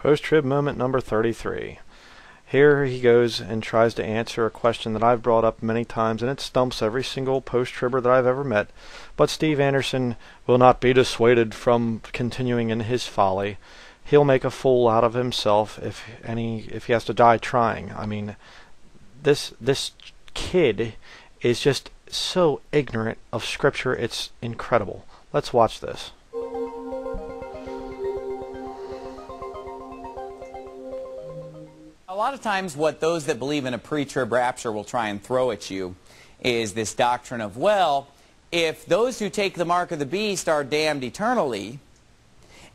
Post trib moment number 33. Here he goes and tries to answer a question that I've brought up many times, and it stumps every single post tribber that I've ever met. But Steve Anderson will not be dissuaded from continuing in his folly. He'll make a fool out of himself if any if he has to die trying. I mean, this this kid is just so ignorant of Scripture. It's incredible. Let's watch this. Lot of times what those that believe in a pre-trib rapture will try and throw at you is this doctrine of, well, if those who take the mark of the beast are damned eternally,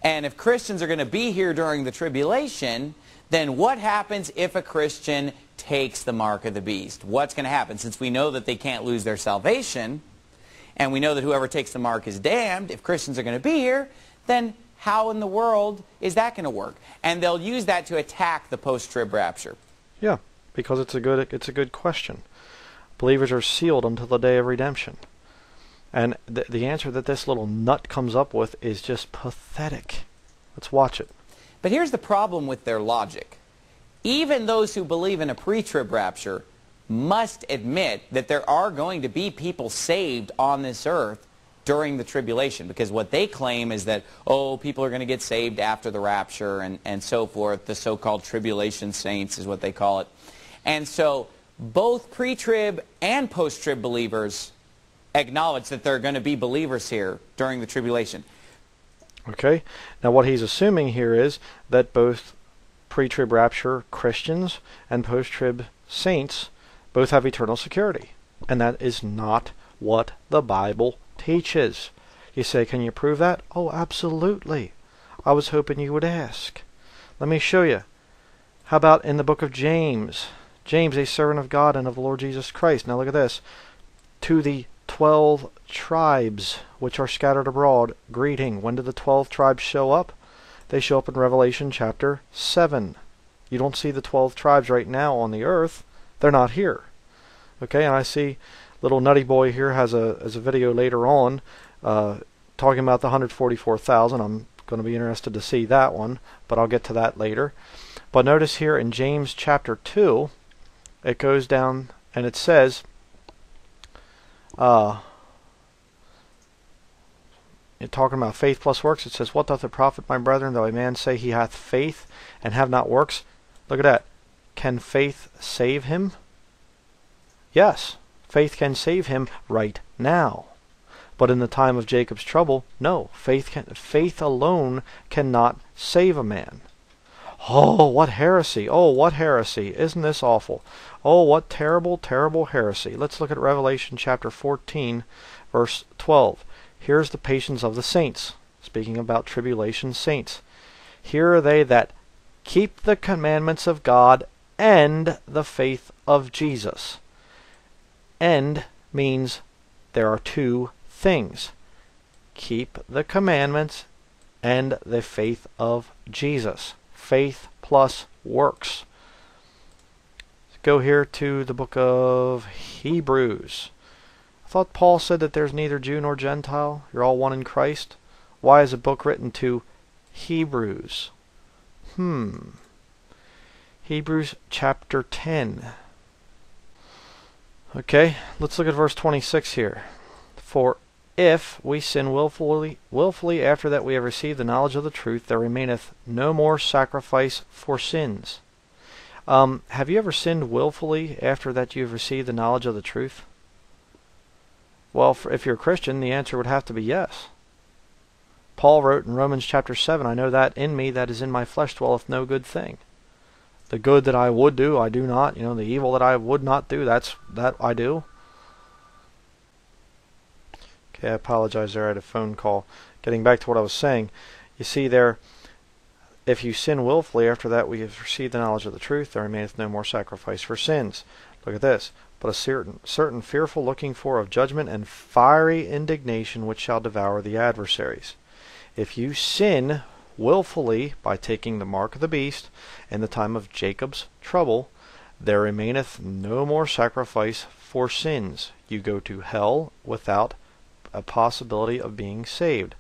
and if Christians are going to be here during the tribulation, then what happens if a Christian takes the mark of the beast? What's going to happen? Since we know that they can't lose their salvation, and we know that whoever takes the mark is damned, if Christians are going to be here, then how in the world is that going to work? And they'll use that to attack the post-trib rapture. Yeah, because it's a good it's a good question. Believers are sealed until the day of redemption. And the, the answer that this little nut comes up with is just pathetic. Let's watch it. But here's the problem with their logic. Even those who believe in a pre-trib rapture must admit that there are going to be people saved on this earth during the tribulation because what they claim is that, oh, people are going to get saved after the rapture and, and so forth. The so-called tribulation saints is what they call it. And so both pre-trib and post-trib believers acknowledge that there are going to be believers here during the tribulation. Okay? Now what he's assuming here is that both pre-trib rapture Christians and post-trib saints both have eternal security. And that is not what the Bible teaches. You say, can you prove that? Oh, absolutely. I was hoping you would ask. Let me show you. How about in the book of James? James, a servant of God and of the Lord Jesus Christ. Now look at this. To the twelve tribes which are scattered abroad, greeting. When do the twelve tribes show up? They show up in Revelation chapter 7. You don't see the twelve tribes right now on the earth. They're not here. Okay, and I see little nutty boy here has a has a video later on uh, talking about the 144,000. I'm going to be interested to see that one, but I'll get to that later. But notice here in James chapter 2, it goes down and it says, uh, talking about faith plus works, it says, What doth it profit, my brethren, though a man say he hath faith and have not works? Look at that. Can faith save him? Yes. Faith can save him right now. But in the time of Jacob's trouble, no, faith can, faith alone cannot save a man. Oh, what heresy! Oh, what heresy! Isn't this awful? Oh, what terrible, terrible heresy. Let's look at Revelation chapter 14, verse 12. Here's the patience of the saints, speaking about tribulation saints. Here are they that keep the commandments of God and the faith of Jesus. End means there are two things keep the commandments and the faith of Jesus. Faith plus works. Let's go here to the book of Hebrews. I thought Paul said that there's neither Jew nor Gentile. You're all one in Christ. Why is a book written to Hebrews? Hmm. Hebrews chapter 10. Okay, let's look at verse 26 here. For if we sin wilfully, wilfully after that we have received the knowledge of the truth, there remaineth no more sacrifice for sins. Um, have you ever sinned willfully after that you have received the knowledge of the truth? Well, if you're a Christian, the answer would have to be yes. Paul wrote in Romans chapter 7, I know that in me that is in my flesh dwelleth no good thing the good that I would do, I do not. You know, the evil that I would not do, that's that I do. Okay, I apologize there. I had a phone call. Getting back to what I was saying, you see there, if you sin willfully, after that we have received the knowledge of the truth, there remaineth no more sacrifice for sins. Look at this. But a certain, certain fearful looking for of judgment and fiery indignation which shall devour the adversaries. If you sin wilfully by taking the mark of the beast in the time of Jacob's trouble, there remaineth no more sacrifice for sins. You go to hell without a possibility of being saved.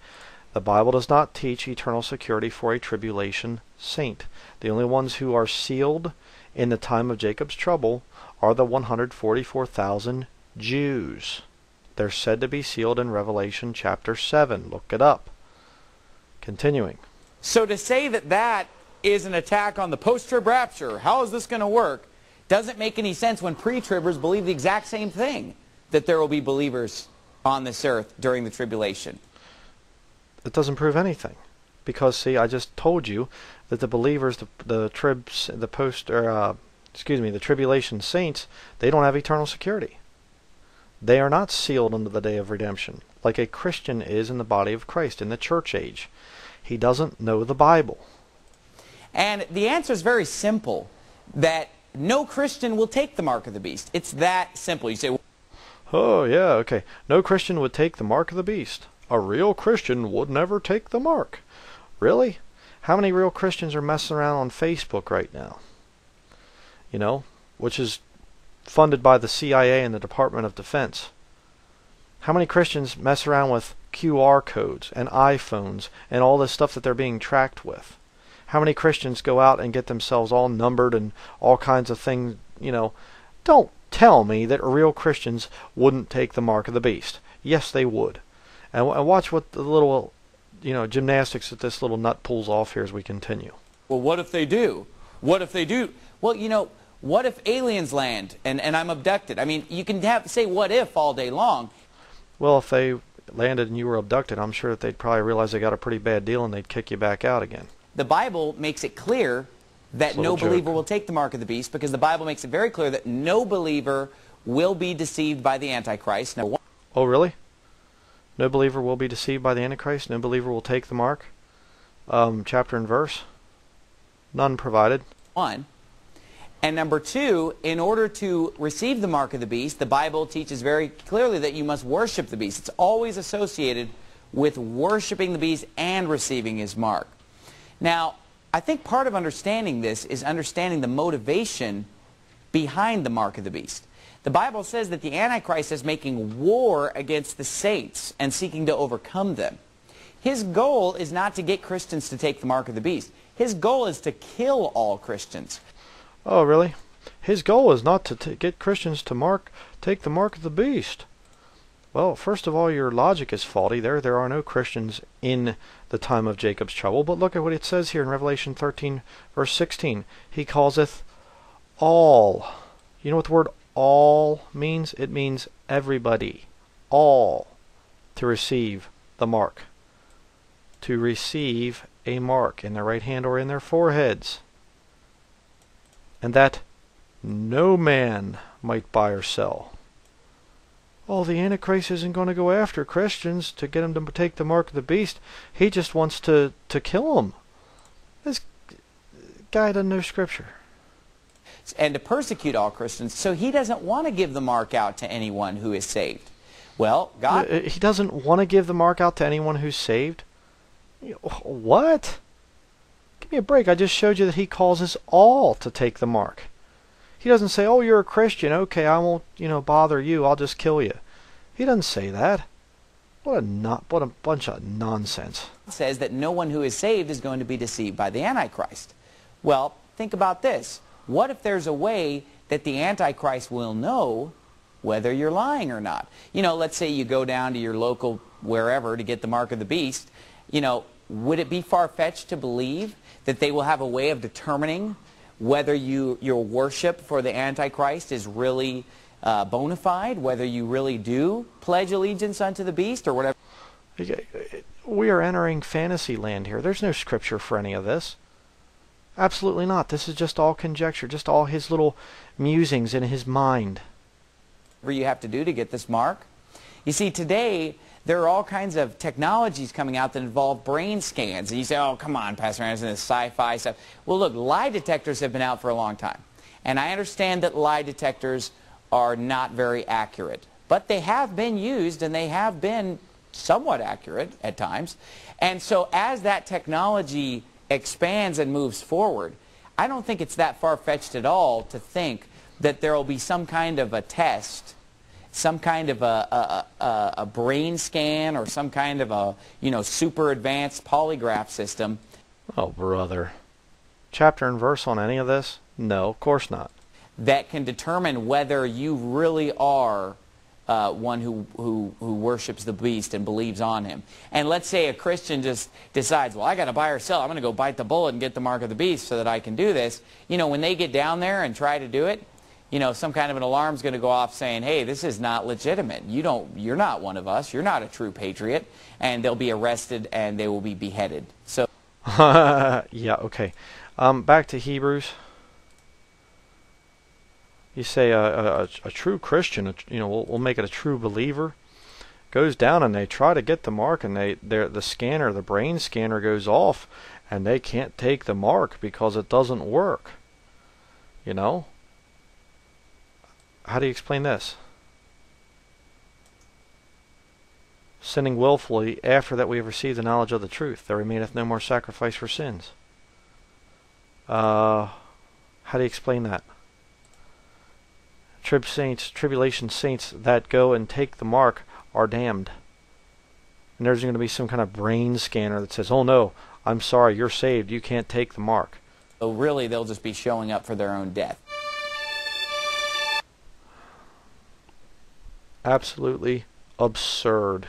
The Bible does not teach eternal security for a tribulation saint. The only ones who are sealed in the time of Jacob's trouble are the 144,000 Jews. They're said to be sealed in Revelation chapter 7. Look it up. Continuing. So to say that that is an attack on the post-trib rapture, how is this going to work, doesn't make any sense when pre-tribbers believe the exact same thing, that there will be believers on this earth during the tribulation. It doesn't prove anything. Because, see, I just told you that the believers, the, the tribs, the post, or, uh, excuse me, the tribulation saints, they don't have eternal security. They are not sealed unto the day of redemption, like a Christian is in the body of Christ in the church age. He doesn't know the Bible. And the answer is very simple, that no Christian will take the mark of the beast. It's that simple. You say, Oh, yeah, okay. No Christian would take the mark of the beast. A real Christian would never take the mark. Really? How many real Christians are messing around on Facebook right now? You know, which is funded by the CIA and the Department of Defense. How many Christians mess around with QR codes and iPhones and all this stuff that they're being tracked with? How many Christians go out and get themselves all numbered and all kinds of things, you know? Don't tell me that real Christians wouldn't take the mark of the beast. Yes, they would. And, and watch what the little, you know, gymnastics that this little nut pulls off here as we continue. Well, what if they do? What if they do? Well, you know, what if aliens land and, and I'm abducted? I mean, you can have say what if all day long. Well, if they landed and you were abducted, I'm sure that they'd probably realize they got a pretty bad deal and they'd kick you back out again. The Bible makes it clear that no joke. believer will take the mark of the beast because the Bible makes it very clear that no believer will be deceived by the Antichrist. Now, Oh, really? No believer will be deceived by the Antichrist. No believer will take the mark. Um, chapter and verse. None provided. one. And number two, in order to receive the mark of the beast, the Bible teaches very clearly that you must worship the beast. It's always associated with worshiping the beast and receiving his mark. Now, I think part of understanding this is understanding the motivation behind the mark of the beast. The Bible says that the Antichrist is making war against the saints and seeking to overcome them. His goal is not to get Christians to take the mark of the beast. His goal is to kill all Christians. Oh, really? His goal is not to get Christians to mark take the mark of the beast. Well, first of all, your logic is faulty. There, there are no Christians in the time of Jacob's trouble. But look at what it says here in Revelation 13, verse 16. He calleth all. You know what the word all means? It means everybody, all, to receive the mark. To receive a mark in their right hand or in their foreheads and that no man might buy or sell. Oh, the Antichrist isn't going to go after Christians to get them to take the mark of the beast. He just wants to, to kill them. This guy doesn't know Scripture. and to persecute all Christians. So he doesn't want to give the mark out to anyone who is saved. Well, God... Uh, He doesn't want to give the mark out to anyone who's saved. What? Give me a break. I just showed you that he calls us all to take the mark. He doesn't say, "Oh, you're a Christian. Okay, I won't, you know, bother you. I'll just kill you." He doesn't say that. What a not what a bunch of nonsense. says that no one who is saved is going to be deceived by the Antichrist. Well, think about this. What if there's a way that the Antichrist will know whether you're lying or not? You know, let's say you go down to your local wherever to get the mark of the beast. You know, would it be far-fetched to believe that they will have a way of determining whether you, your worship for the Antichrist is really uh, bona fide, whether you really do pledge allegiance unto the beast or whatever? We are entering fantasy land here. There's no scripture for any of this. Absolutely not. This is just all conjecture, just all his little musings in his mind. Whatever you have to do to get this mark. You see, today, there are all kinds of technologies coming out that involve brain scans. And you say, oh, come on, Pastor Anderson, this sci-fi stuff. Well, look, lie detectors have been out for a long time. And I understand that lie detectors are not very accurate. But they have been used, and they have been somewhat accurate at times. And so as that technology expands and moves forward, I don't think it's that far-fetched at all to think that there will be some kind of a test some kind of a, a, a, a brain scan or some kind of a, you know, super advanced polygraph system. Oh, brother. Chapter and verse on any of this? No, of course not. That can determine whether you really are uh, one who, who, who worships the beast and believes on him. And let's say a Christian just decides, well, I got to buy or sell. I'm going to go bite the bullet and get the mark of the beast so that I can do this. You know, when they get down there and try to do it, you know, some kind of an alarm's going to go off saying, hey, this is not legitimate. You don't, you're not one of us. You're not a true patriot. And they'll be arrested and they will be beheaded. So. yeah, okay. Um, back to Hebrews. You say a, a, a true Christian, a, you know, we'll, we'll make it a true believer, goes down and they try to get the mark and they the scanner, the brain scanner goes off and they can't take the mark because it doesn't work. You know? How do you explain this? Sinning willfully after that we have received the knowledge of the truth, there remaineth no more sacrifice for sins. Uh, how do you explain that? Trib saints, tribulation saints that go and take the mark are damned. And there's going to be some kind of brain scanner that says, "Oh no, I'm sorry, you're saved. You can't take the mark." So really, they'll just be showing up for their own death. Absolutely absurd.